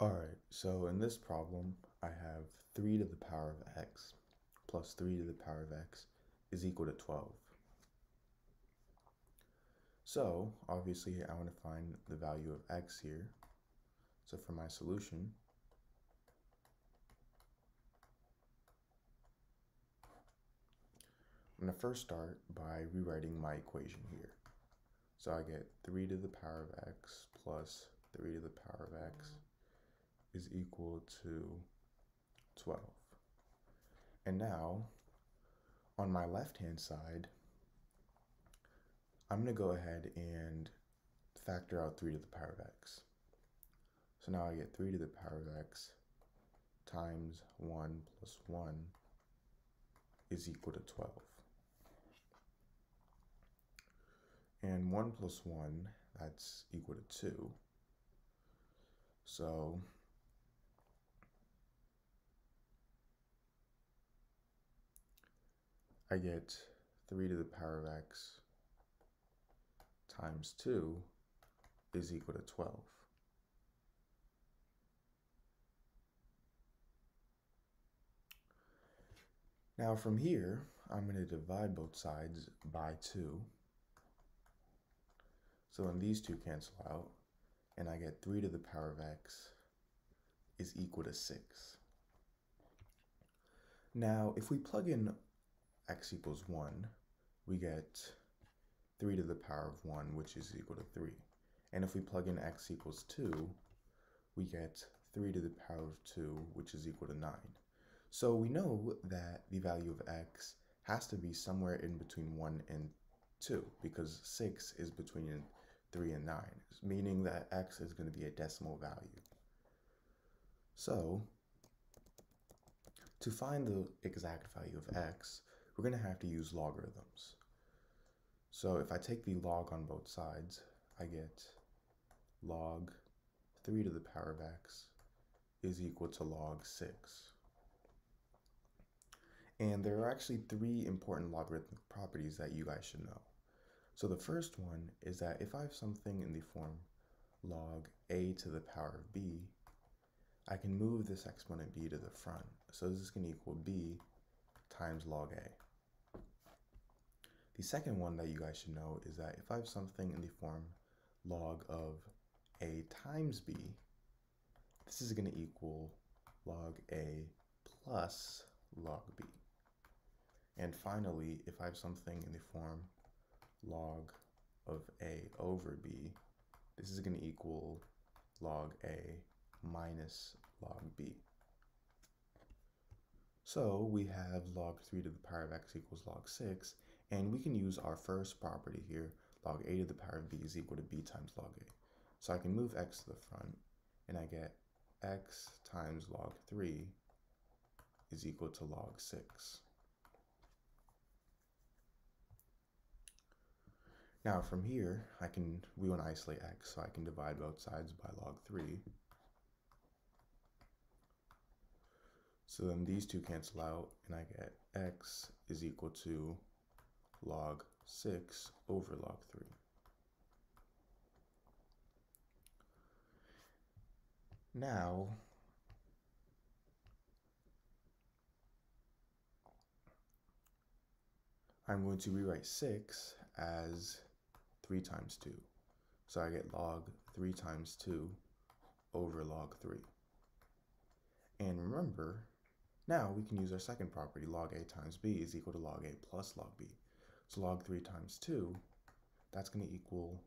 Alright, so in this problem, I have 3 to the power of x plus 3 to the power of x is equal to 12. So, obviously, I want to find the value of x here. So for my solution, I'm going to first start by rewriting my equation here. So I get 3 to the power of x plus 3 to the power of x is equal to 12. And now, on my left-hand side, I'm going to go ahead and factor out 3 to the power of x. So now I get 3 to the power of x times 1 plus 1 is equal to 12. And 1 plus 1, that's equal to 2. So I get 3 to the power of x times 2 is equal to 12. Now from here, I'm going to divide both sides by 2. So then these two cancel out, and I get 3 to the power of x is equal to 6. Now, if we plug in x equals 1, we get 3 to the power of 1, which is equal to 3. And if we plug in x equals 2, we get 3 to the power of 2, which is equal to 9. So we know that the value of x has to be somewhere in between 1 and 2, because 6 is between 3 and 9, meaning that x is going to be a decimal value. So, to find the exact value of x, we're going to have to use logarithms. So if I take the log on both sides, I get log 3 to the power of x is equal to log 6. And there are actually three important logarithmic properties that you guys should know. So the first one is that if I have something in the form log a to the power of b, I can move this exponent b to the front. So this is going to equal b times log a. The second one that you guys should know is that if I have something in the form log of a times b, this is going to equal log a plus log b. And finally, if I have something in the form log of a over b, this is going to equal log a minus log b. So we have log 3 to the power of x equals log 6, and we can use our first property here, log a to the power of b is equal to b times log a. So I can move x to the front, and I get x times log 3 is equal to log 6. Now from here, I can, we want to isolate x, so I can divide both sides by log 3. So then these two cancel out, and I get x is equal to log 6 over log 3. Now, I'm going to rewrite 6 as 3 times 2. So I get log 3 times 2 over log 3. And remember, now we can use our second property, log a times b is equal to log a plus log b. So log 3 times 2, that's going to equal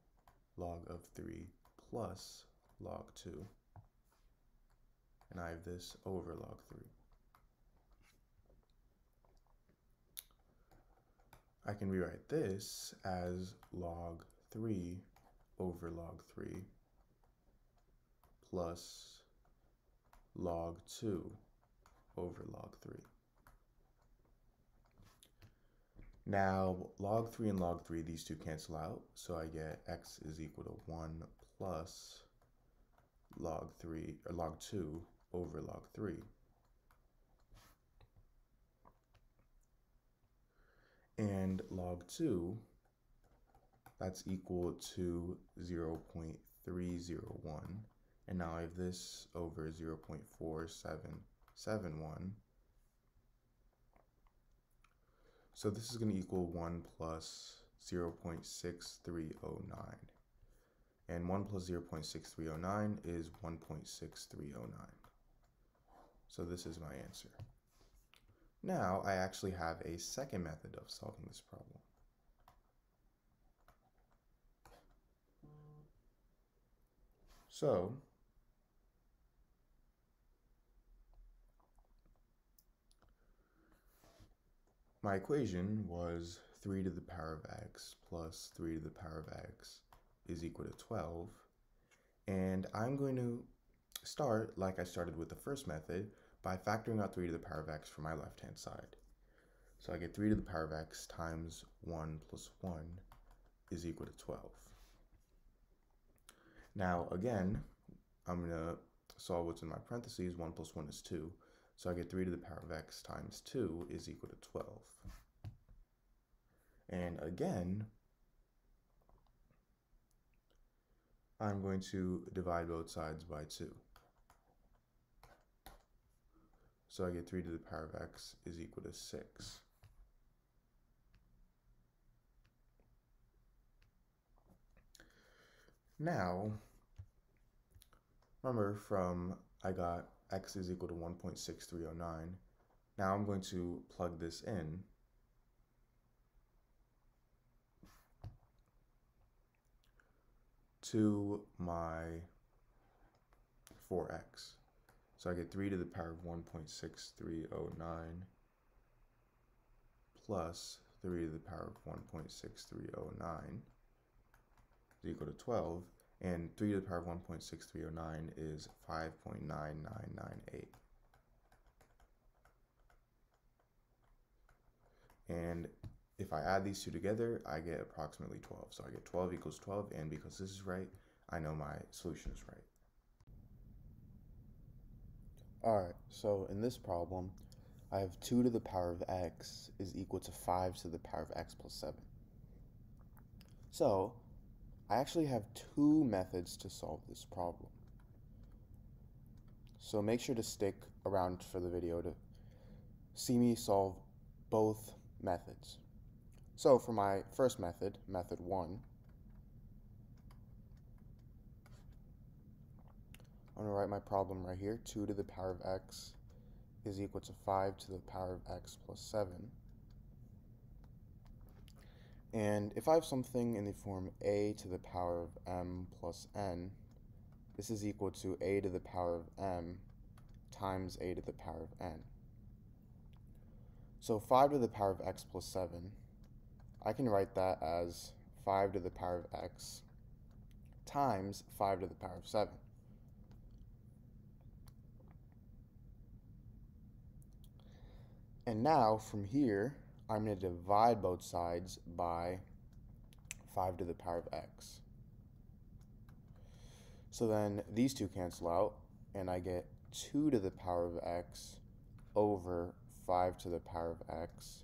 log of 3 plus log 2. And I have this over log 3. I can rewrite this as log 3 over log 3 plus log 2 over log 3. Now, log 3 and log 3, these two cancel out, so I get x is equal to 1 plus log 3, or log 2 over log 3. And log 2, that's equal to 0 0.301, And now I have this over 0 0.4771. So this is going to equal 1 plus 0 0.6309. And 1 plus 0 0.6309 is 1.6309. So this is my answer. Now I actually have a second method of solving this problem. So my equation was 3 to the power of x plus 3 to the power of x is equal to 12. And I'm going to start like I started with the first method by factoring out 3 to the power of x from my left-hand side. So I get 3 to the power of x times 1 plus 1 is equal to 12. Now, again, I'm going to solve what's in my parentheses. 1 plus 1 is 2. So I get 3 to the power of x times 2 is equal to 12. And again, I'm going to divide both sides by 2. So I get 3 to the power of x is equal to 6. Now, remember from I got x is equal to 1.6309. Now I'm going to plug this in. to my 4x. So I get 3 to the power of 1.6309 plus 3 to the power of 1.6309 is equal to 12. And 3 to the power of 1.6309 is 5.9998. And if I add these two together, I get approximately 12. So I get 12 equals 12, and because this is right, I know my solution is right. Alright, so in this problem, I have 2 to the power of x is equal to 5 to the power of x plus 7. So, I actually have two methods to solve this problem. So make sure to stick around for the video to see me solve both methods. So for my first method, method 1, I'm going to write my problem right here. 2 to the power of x is equal to 5 to the power of x plus 7. And if I have something in the form a to the power of m plus n, this is equal to a to the power of m times a to the power of n. So 5 to the power of x plus 7, I can write that as 5 to the power of x times 5 to the power of 7. And now from here, I'm going to divide both sides by 5 to the power of x. So then these two cancel out, and I get 2 to the power of x over 5 to the power of x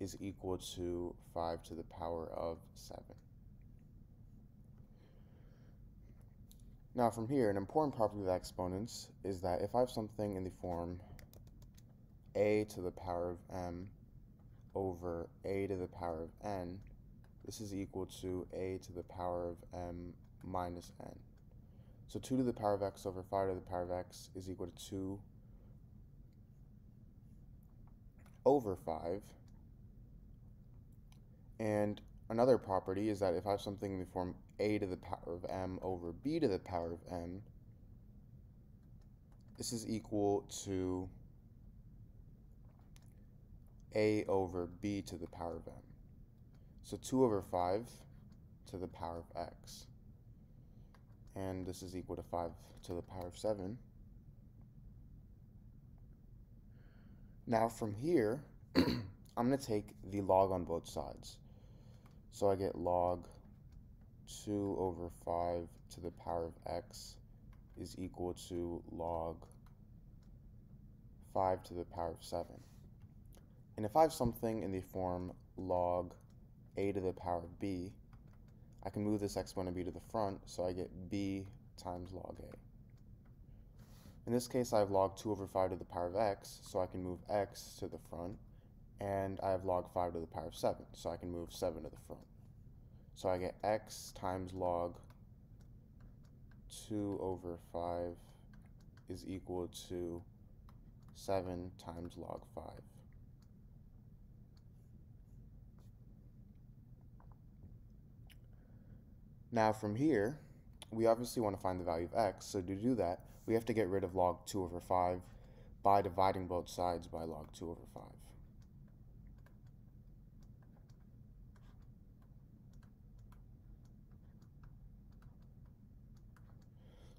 is equal to 5 to the power of 7. Now from here, an important property of exponents is that if I have something in the form a to the power of m over a to the power of n, this is equal to a to the power of m minus n. So 2 to the power of x over 5 to the power of x is equal to 2 over 5. And another property is that if I have something in the form a to the power of m over b to the power of m, this is equal to a over b to the power of m. So 2 over 5 to the power of x. And this is equal to 5 to the power of 7. Now from here, I'm going to take the log on both sides. So I get log 2 over 5 to the power of x is equal to log 5 to the power of 7. And if I have something in the form log a to the power of b, I can move this exponent b to the front, so I get b times log a. In this case, I have log 2 over 5 to the power of x, so I can move x to the front. And I have log 5 to the power of 7, so I can move 7 to the front. So I get x times log 2 over 5 is equal to 7 times log 5. Now from here, we obviously want to find the value of x, so to do that, we have to get rid of log 2 over 5 by dividing both sides by log 2 over 5.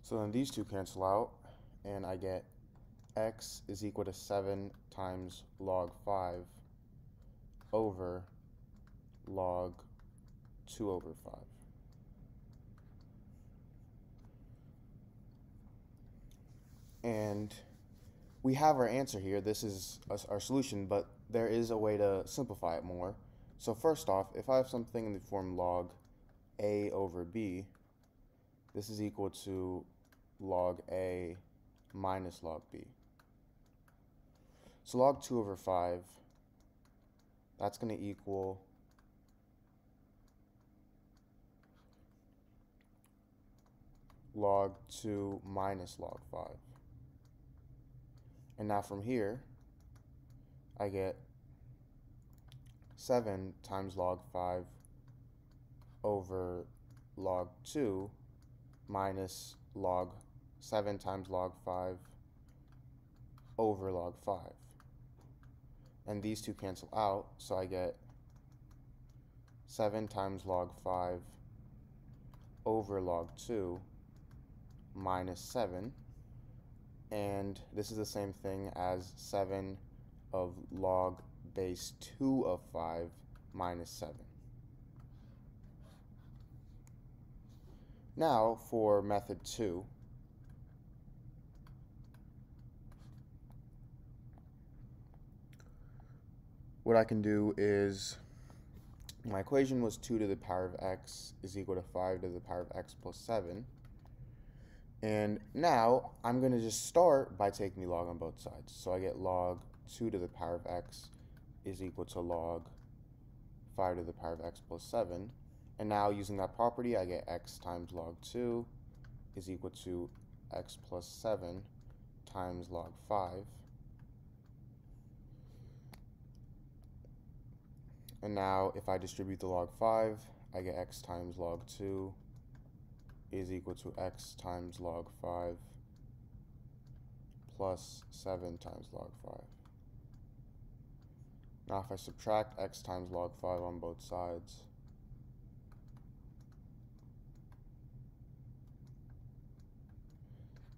So then these two cancel out, and I get x is equal to 7 times log 5 over log 2 over 5. And we have our answer here. This is our solution, but there is a way to simplify it more. So first off, if I have something in the form log a over b, this is equal to log a minus log b. So log 2 over 5, that's going to equal log 2 minus log 5. And now from here, I get 7 times log 5 over log 2 minus log 7 times log 5 over log 5. And these two cancel out, so I get 7 times log 5 over log 2 minus 7 and this is the same thing as 7 of log base 2 of 5 minus 7. Now for method 2, what I can do is my equation was 2 to the power of x is equal to 5 to the power of x plus 7. And now I'm going to just start by taking the log on both sides. So I get log 2 to the power of x is equal to log 5 to the power of x plus 7. And now using that property, I get x times log 2 is equal to x plus 7 times log 5. And now if I distribute the log 5, I get x times log 2 is equal to x times log 5 plus 7 times log 5. Now if I subtract x times log 5 on both sides,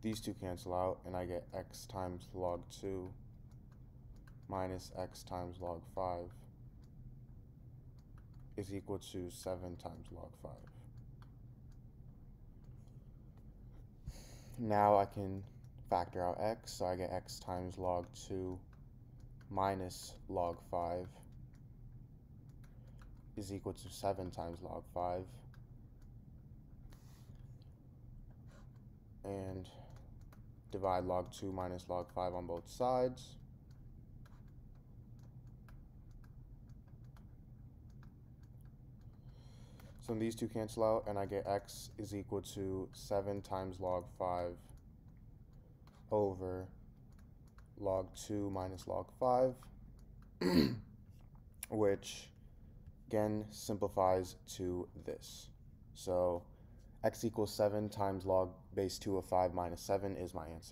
these two cancel out and I get x times log 2 minus x times log 5 is equal to 7 times log 5. Now I can factor out x, so I get x times log 2 minus log 5 is equal to 7 times log 5. And divide log 2 minus log 5 on both sides. So these two cancel out, and I get x is equal to 7 times log 5 over log 2 minus log 5, which again simplifies to this. So x equals 7 times log base 2 of 5 minus 7 is my answer.